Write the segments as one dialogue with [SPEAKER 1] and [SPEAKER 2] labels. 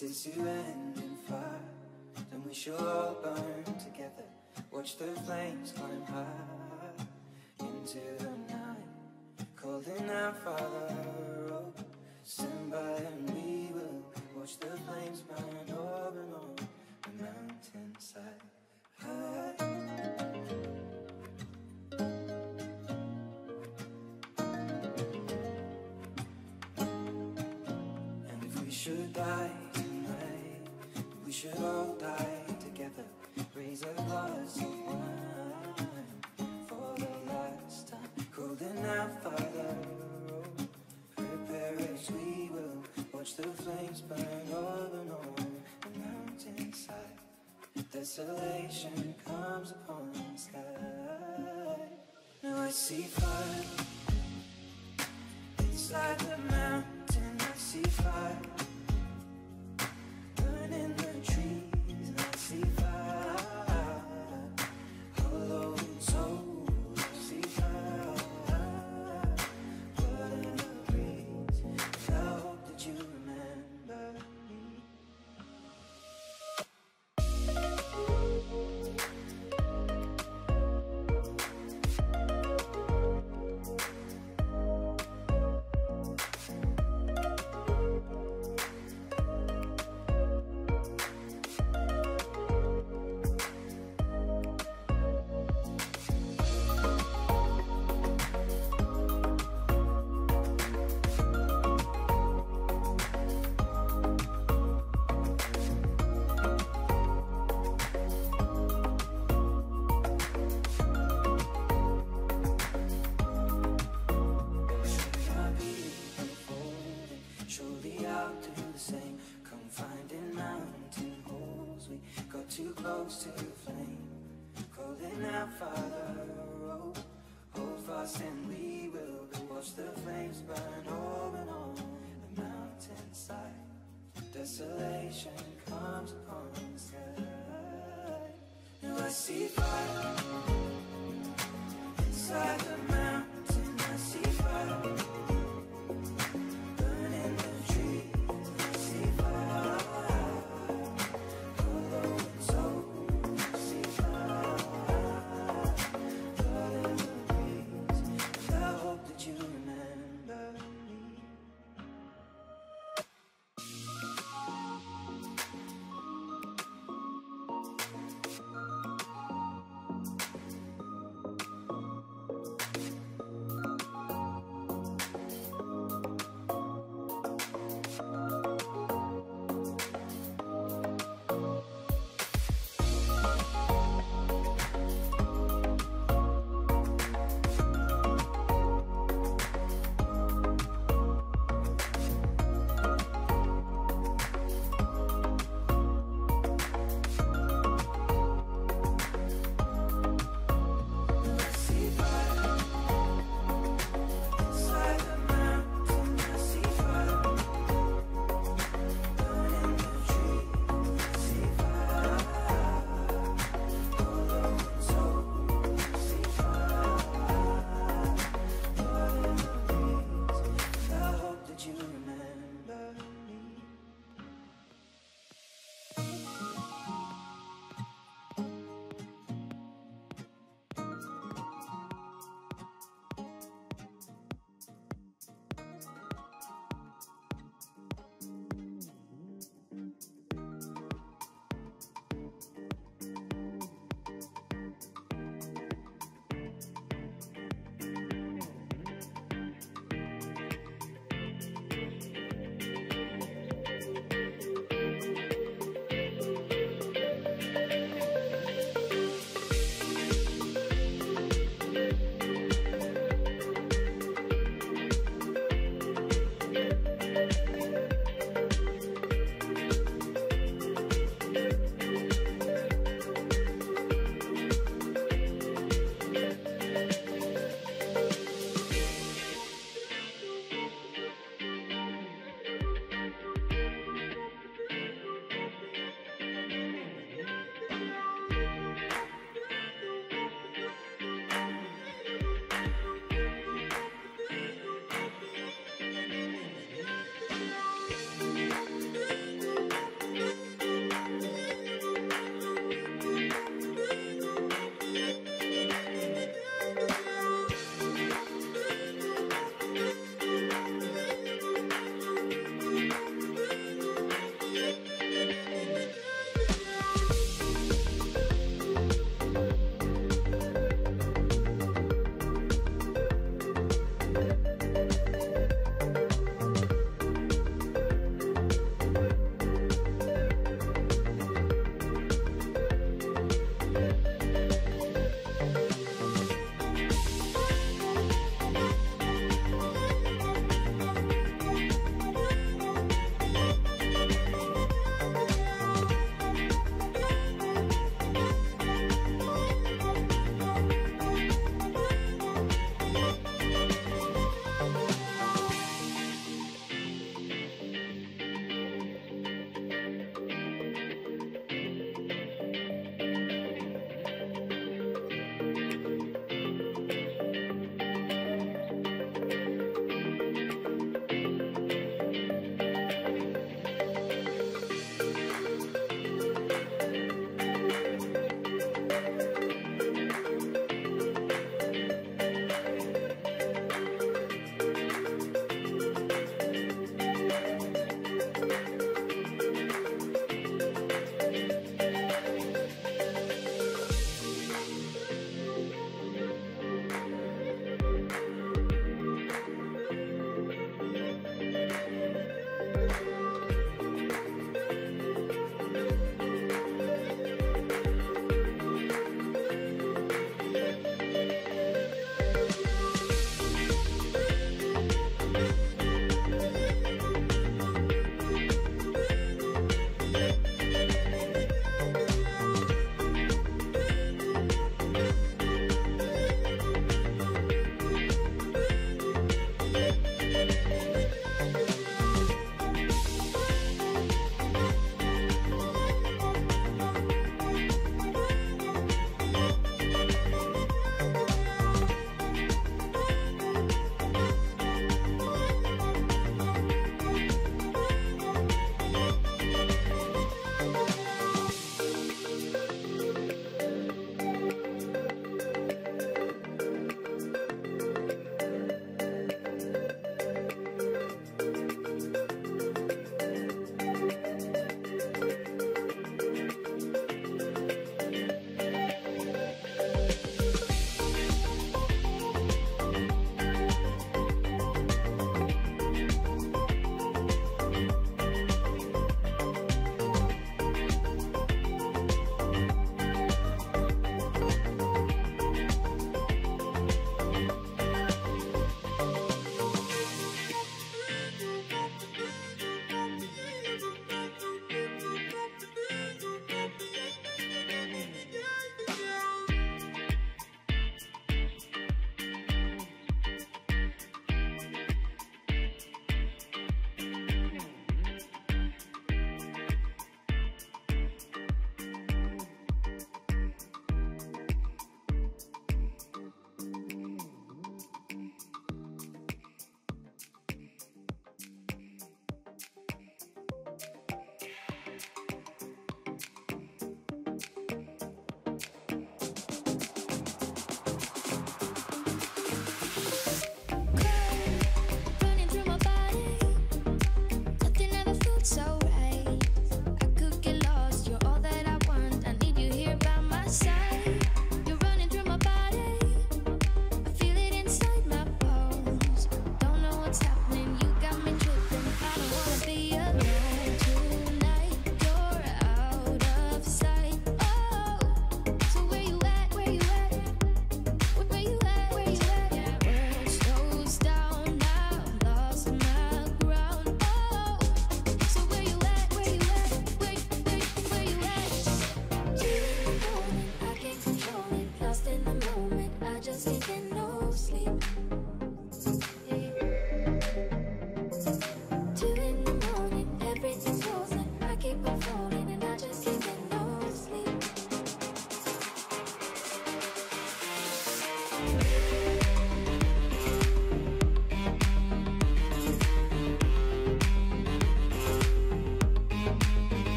[SPEAKER 1] This you end in fire. Then we shall all burn together. Watch the flames climb high Into the night. Calling out Father. flames burn all alone The mountainside. Desolation comes upon the sky. Now I see fire. Inside the mountain I see fire. close to you.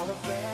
[SPEAKER 2] All the